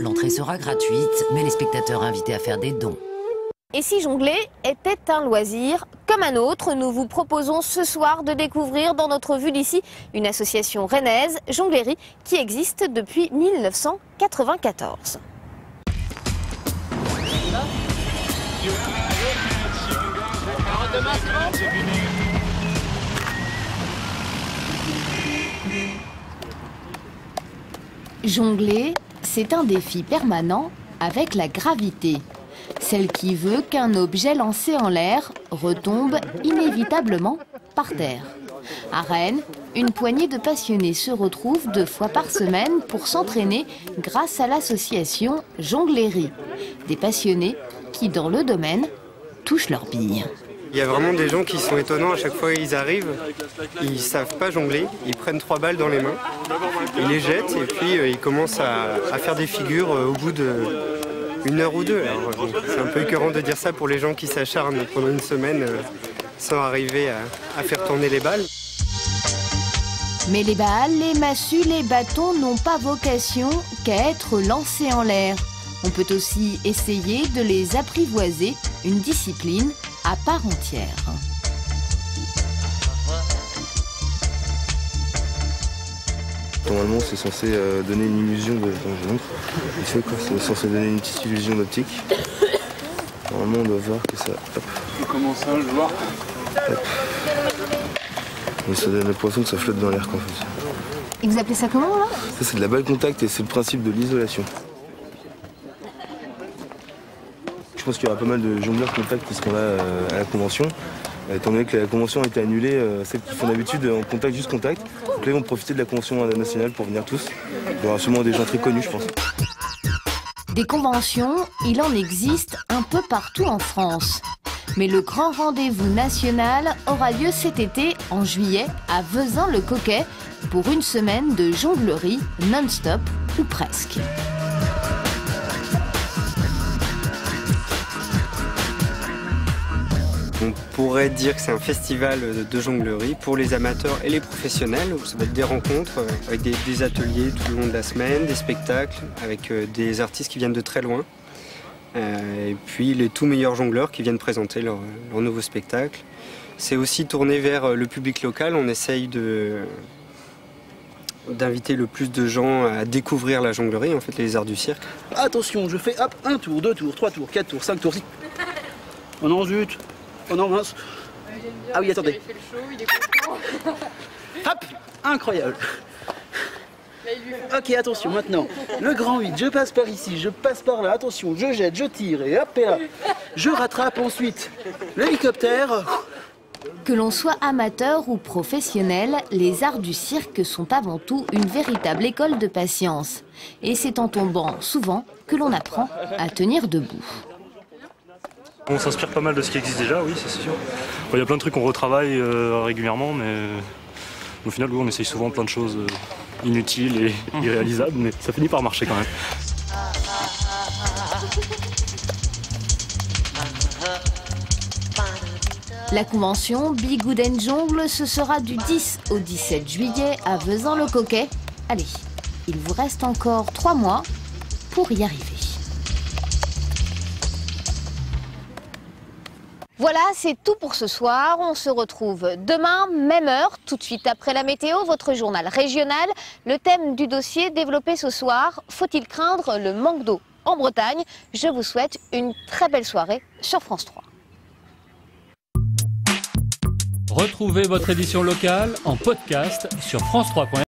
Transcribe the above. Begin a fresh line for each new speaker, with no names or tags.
L'entrée sera gratuite, mais les spectateurs invités à faire des dons.
Et si jongler était un loisir comme un autre, nous vous proposons ce soir de découvrir dans notre vue d'ici une association rennaise, Jonglerie, qui existe depuis 1994. Jongler, c'est un défi permanent avec la gravité. Celle qui veut qu'un objet lancé en l'air retombe inévitablement par terre. À Rennes, une poignée de passionnés se retrouvent deux fois par semaine pour s'entraîner grâce à l'association Jonglerie. Des passionnés qui, dans le domaine, touchent leurs billes.
Il y a vraiment des gens qui sont étonnants à chaque fois qu'ils arrivent. Ils savent pas jongler, ils prennent trois balles dans les mains, ils les jettent et puis euh, ils commencent à, faire des figures euh, au bout d'une heure ou deux. C'est un peu écœurant de dire ça pour les gens qui s'acharnent pendant une semaine euh, sans arriver à, à faire tourner les balles.
Mais les balles, les massues, les bâtons n'ont pas vocation qu'à être lancés en l'air. On peut aussi essayer de les apprivoiser, une discipline à part entière.
Normalement, c'est censé euh, donner une illusion de. C'est quoi C'est censé donner une petite illusion d'optique. Normalement, on doit voir que ça. Hop.
Comment ça, je vois
Et ça donne l'impression que ça flotte dans l'air, quoi.
Et vous appelez ça comment, là?
Ça, c'est de la balle contact et c'est le principe de l'isolation. Je pense qu'il y aura pas mal de jongleurs contact qui seront là euh, à la convention. Euh, étant donné que la convention a été annulée, euh, celles qui font d'habitude en contact, juste contact. Donc là, ils vont profiter de la convention nationale pour venir tous. Il y aura sûrement des gens très connus, je pense.
Des conventions, il en existe un peu partout en France. Mais le grand rendez-vous national aura lieu cet été, en juillet, à Vezin-le-Coquet, pour une semaine de jonglerie non-stop, ou presque.
On pourrait dire que c'est un festival de jonglerie pour les amateurs et les professionnels. Ça va être des rencontres euh, avec des, ateliers tout le long de la semaine, des spectacles avec euh, des artistes qui viennent de très loin. Euh, et puis les tout meilleurs jongleurs qui viennent présenter leur, nouveau spectacle. C'est aussi tourné vers le public local. On essaye d'inviter le plus de gens à découvrir la jonglerie, en fait, les arts du cirque.
Attention, je fais un tour, deux tours, trois tours, quatre tours, cinq tours, six. Oh non, zut Oh non, mince. Ah oui, attendez. Hop Incroyable. Ok, attention, maintenant. Le grand 8, je passe par ici, je passe par là, attention, je jette, je tire, et hop, et là. Je rattrape ensuite l'hélicoptère.
Que l'on soit amateur ou professionnel, les arts du cirque sont avant tout une véritable école de patience. Et c'est en tombant souvent que l'on apprend à tenir debout.
On s'inspire pas mal de ce qui existe déjà, oui, c'est sûr. Il y a plein de trucs qu'on retravaille euh, régulièrement, mais au final, on essaye souvent plein de choses euh, inutiles et irréalisables, mais ça finit par marcher quand même.
La convention Bigouden Jongle, ce sera du 10 au 17 juillet à Vezin-le-Coquet. Allez, il vous reste encore trois mois pour y arriver. Voilà, c'est tout pour ce soir. On se retrouve demain, même heure, tout de suite après la météo, votre journal régional. Le thème du dossier développé ce soir, faut-il craindre le manque d'eau en Bretagne? Je vous souhaite une très belle soirée sur France 3.
Retrouvez votre édition locale en podcast sur France 3.